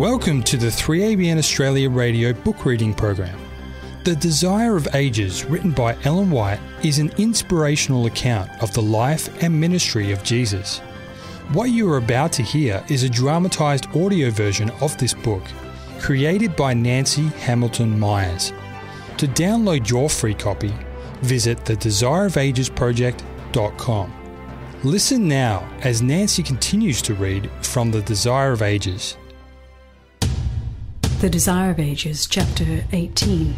Welcome to the 3ABN Australia radio book reading program. The Desire of Ages, written by Ellen White, is an inspirational account of the life and ministry of Jesus. What you are about to hear is a dramatised audio version of this book, created by Nancy Hamilton Myers. To download your free copy, visit the Desire of Ages thedesireofagesproject.com. Listen now as Nancy continues to read from The Desire of Ages. The Desire of Ages, Chapter 18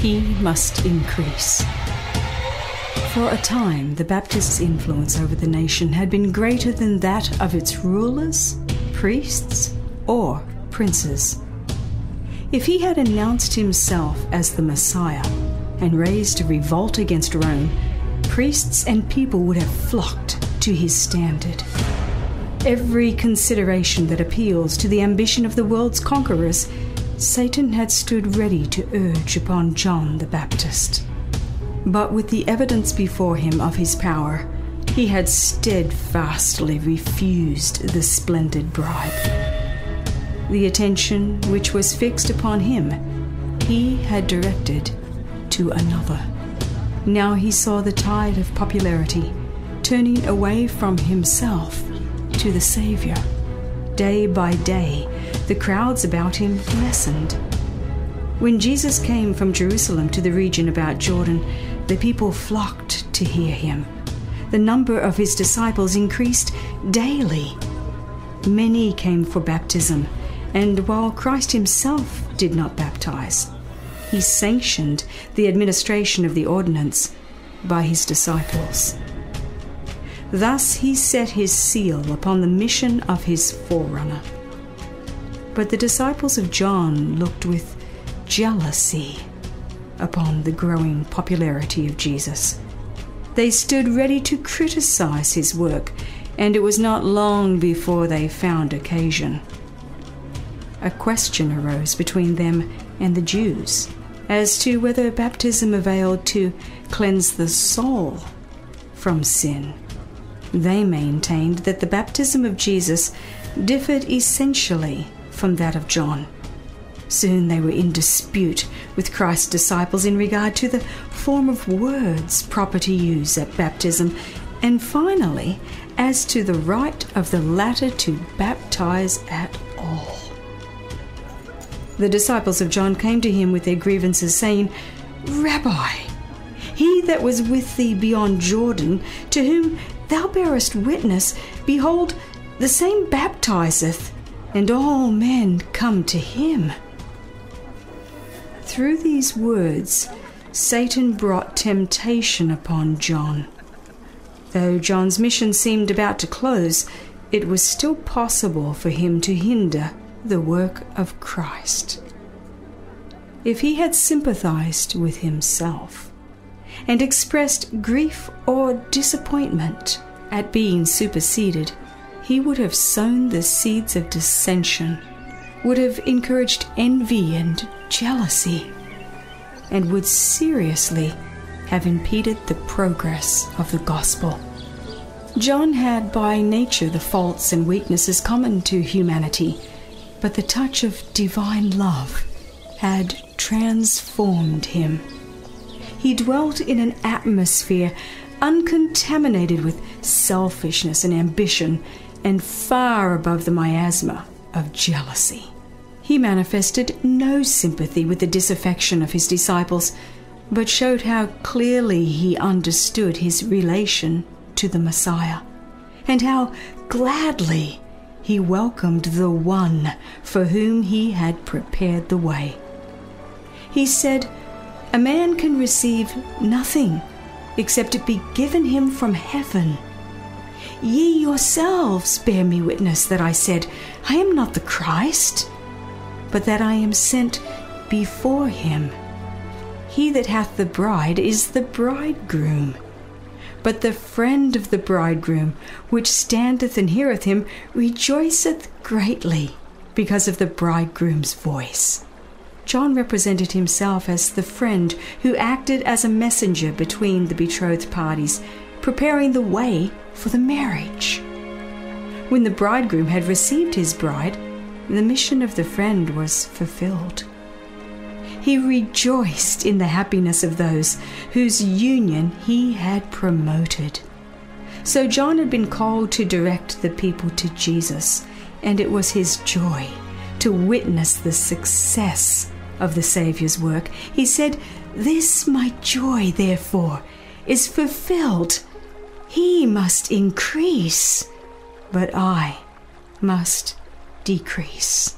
He Must Increase. For a time, the Baptist's influence over the nation had been greater than that of its rulers, priests, or princes. If he had announced himself as the Messiah and raised a revolt against Rome, priests and people would have flocked to his standard every consideration that appeals to the ambition of the world's conquerors, Satan had stood ready to urge upon John the Baptist. But with the evidence before him of his power, he had steadfastly refused the splendid bribe. The attention which was fixed upon him, he had directed to another. Now he saw the tide of popularity turning away from himself to the Saviour. Day by day, the crowds about him lessened. When Jesus came from Jerusalem to the region about Jordan, the people flocked to hear him. The number of his disciples increased daily. Many came for baptism, and while Christ himself did not baptize, he sanctioned the administration of the ordinance by his disciples. Thus he set his seal upon the mission of his forerunner. But the disciples of John looked with jealousy upon the growing popularity of Jesus. They stood ready to criticize his work, and it was not long before they found occasion. A question arose between them and the Jews as to whether baptism availed to cleanse the soul from sin. They maintained that the baptism of Jesus differed essentially from that of John. Soon they were in dispute with Christ's disciples in regard to the form of words proper to use at baptism, and finally, as to the right of the latter to baptize at all. The disciples of John came to him with their grievances, saying, Rabbi, he that was with thee beyond Jordan, to whom Thou bearest witness, behold, the same baptizeth, and all men come to him. Through these words, Satan brought temptation upon John. Though John's mission seemed about to close, it was still possible for him to hinder the work of Christ. If he had sympathized with himself, and expressed grief or disappointment at being superseded, he would have sown the seeds of dissension, would have encouraged envy and jealousy, and would seriously have impeded the progress of the gospel. John had by nature the faults and weaknesses common to humanity, but the touch of divine love had transformed him he dwelt in an atmosphere uncontaminated with selfishness and ambition, and far above the miasma of jealousy. He manifested no sympathy with the disaffection of his disciples, but showed how clearly he understood his relation to the Messiah, and how gladly he welcomed the one for whom he had prepared the way. He said, a man can receive nothing except it be given him from heaven. Ye yourselves bear me witness that I said, I am not the Christ, but that I am sent before him. He that hath the bride is the bridegroom. But the friend of the bridegroom, which standeth and heareth him, rejoiceth greatly because of the bridegroom's voice. John represented himself as the friend who acted as a messenger between the betrothed parties, preparing the way for the marriage. When the bridegroom had received his bride, the mission of the friend was fulfilled. He rejoiced in the happiness of those whose union he had promoted. So John had been called to direct the people to Jesus, and it was his joy to witness the success of the Saviour's work. He said, This my joy, therefore, is fulfilled. He must increase, but I must decrease.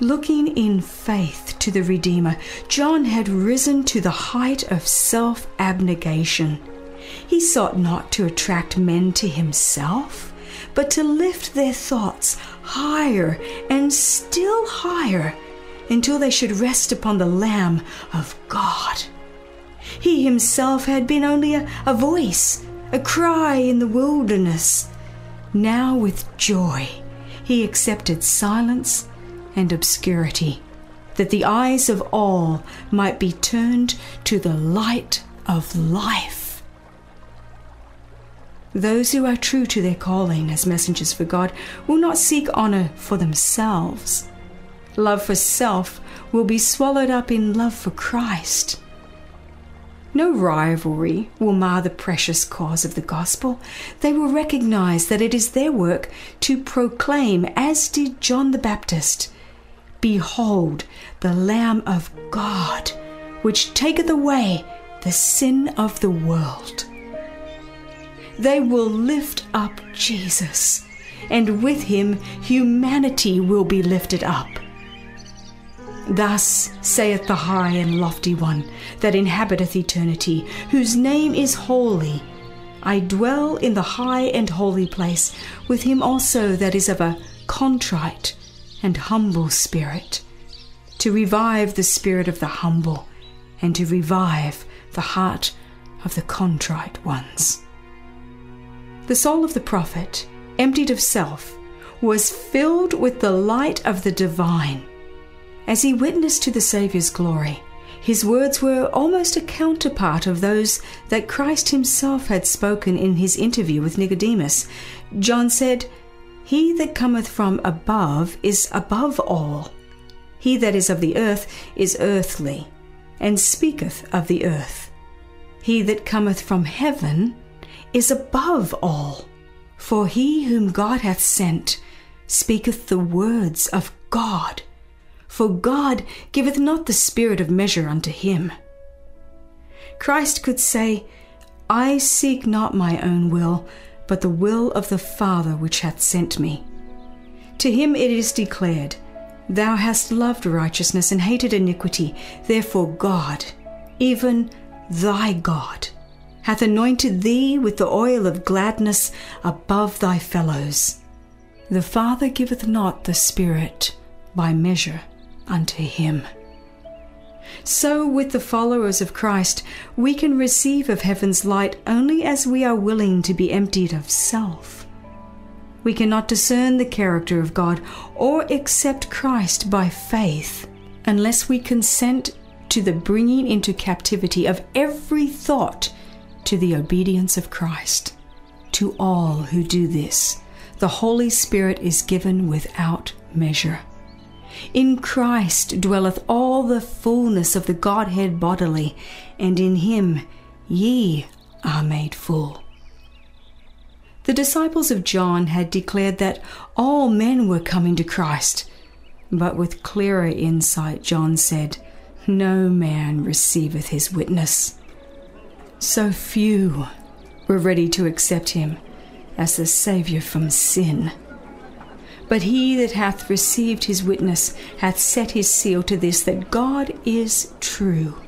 Looking in faith to the Redeemer, John had risen to the height of self abnegation. He sought not to attract men to himself, but to lift their thoughts higher and still higher until they should rest upon the Lamb of God. He himself had been only a, a voice, a cry in the wilderness. Now, with joy, he accepted silence and obscurity, that the eyes of all might be turned to the light of life. Those who are true to their calling as messengers for God will not seek honor for themselves. Love for self will be swallowed up in love for Christ. No rivalry will mar the precious cause of the gospel. They will recognize that it is their work to proclaim, as did John the Baptist, Behold, the Lamb of God, which taketh away the sin of the world. They will lift up Jesus, and with him humanity will be lifted up. Thus saith the high and lofty one that inhabiteth eternity, whose name is holy. I dwell in the high and holy place with him also that is of a contrite and humble spirit, to revive the spirit of the humble, and to revive the heart of the contrite ones. The soul of the prophet, emptied of self, was filled with the light of the divine. As he witnessed to the Saviour's glory, his words were almost a counterpart of those that Christ himself had spoken in his interview with Nicodemus. John said, he that cometh from above is above all. He that is of the earth is earthly, and speaketh of the earth. He that cometh from heaven is above all. For he whom God hath sent speaketh the words of God. For God giveth not the spirit of measure unto him. Christ could say, I seek not my own will, but the will of the Father which hath sent me. To him it is declared, Thou hast loved righteousness and hated iniquity, therefore God, even thy God, hath anointed thee with the oil of gladness above thy fellows. The Father giveth not the Spirit by measure unto him. So, with the followers of Christ, we can receive of heaven's light only as we are willing to be emptied of self. We cannot discern the character of God or accept Christ by faith unless we consent to the bringing into captivity of every thought to the obedience of Christ. To all who do this, the Holy Spirit is given without measure. In Christ dwelleth all the fullness of the Godhead bodily, and in him ye are made full. The disciples of John had declared that all men were coming to Christ, but with clearer insight, John said, No man receiveth his witness. So few were ready to accept him as the Saviour from sin. But he that hath received his witness hath set his seal to this, that God is true.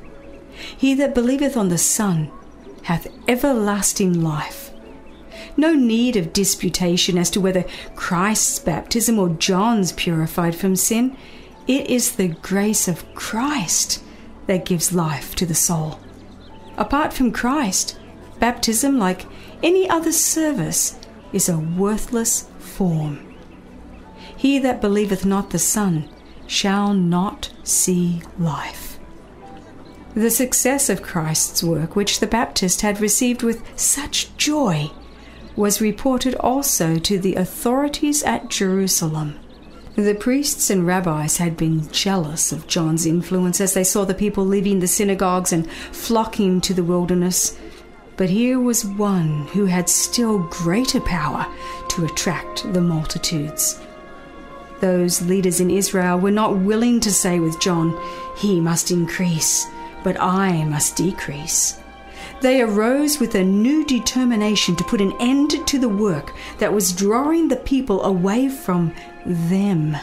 He that believeth on the Son hath everlasting life. No need of disputation as to whether Christ's baptism or John's purified from sin. It is the grace of Christ that gives life to the soul. Apart from Christ, baptism, like any other service, is a worthless form. He that believeth not the Son shall not see life. The success of Christ's work, which the Baptist had received with such joy, was reported also to the authorities at Jerusalem. The priests and rabbis had been jealous of John's influence as they saw the people leaving the synagogues and flocking to the wilderness. But here was one who had still greater power to attract the multitudes. Those leaders in Israel were not willing to say with John, He must increase, but I must decrease. They arose with a new determination to put an end to the work that was drawing the people away from them.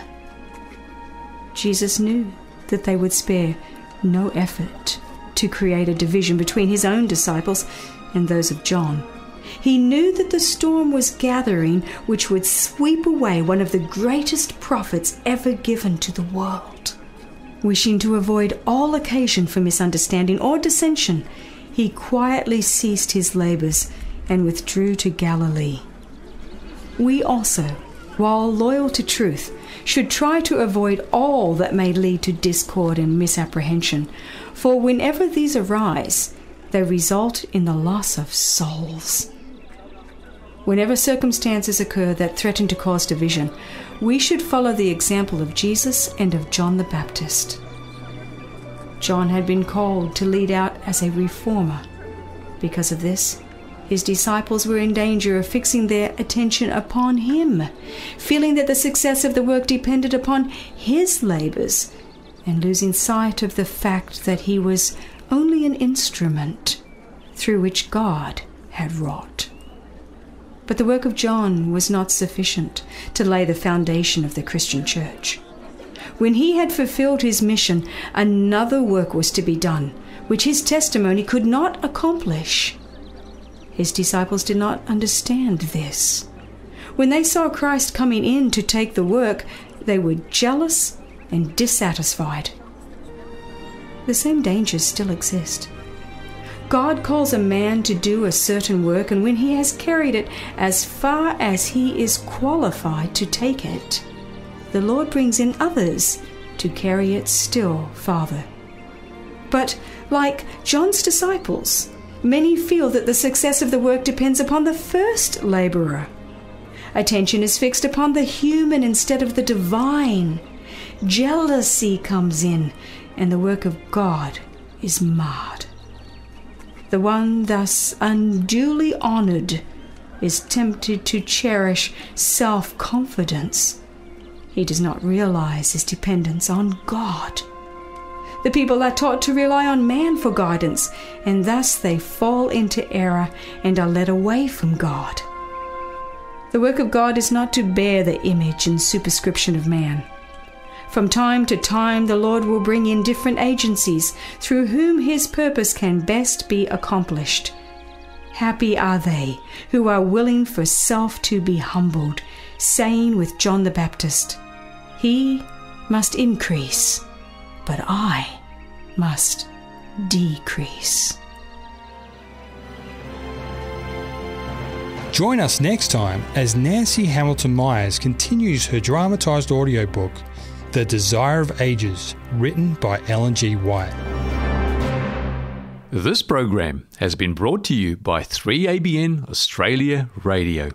Jesus knew that they would spare no effort to create a division between his own disciples and those of John. He knew that the storm was gathering which would sweep away one of the greatest prophets ever given to the world. Wishing to avoid all occasion for misunderstanding or dissension, he quietly ceased his labors and withdrew to Galilee. We also, while loyal to truth, should try to avoid all that may lead to discord and misapprehension, for whenever these arise, they result in the loss of souls. Whenever circumstances occur that threaten to cause division, we should follow the example of Jesus and of John the Baptist. John had been called to lead out as a reformer. Because of this, his disciples were in danger of fixing their attention upon him, feeling that the success of the work depended upon his labors, and losing sight of the fact that he was only an instrument through which God had wrought. But the work of John was not sufficient to lay the foundation of the Christian church. When he had fulfilled his mission, another work was to be done, which his testimony could not accomplish. His disciples did not understand this. When they saw Christ coming in to take the work, they were jealous and dissatisfied. The same dangers still exist. God calls a man to do a certain work, and when he has carried it as far as he is qualified to take it, the Lord brings in others to carry it still farther. But, like John's disciples, many feel that the success of the work depends upon the first laborer. Attention is fixed upon the human instead of the divine. Jealousy comes in, and the work of God is marred. The one thus unduly honored is tempted to cherish self confidence. He does not realize his dependence on God. The people are taught to rely on man for guidance, and thus they fall into error and are led away from God. The work of God is not to bear the image and superscription of man. From time to time, the Lord will bring in different agencies through whom his purpose can best be accomplished. Happy are they who are willing for self to be humbled, saying with John the Baptist, He must increase, but I must decrease. Join us next time as Nancy Hamilton Myers continues her dramatised audiobook, The Desire of Ages, written by Ellen G. White. This program has been brought to you by 3ABN Australia Radio.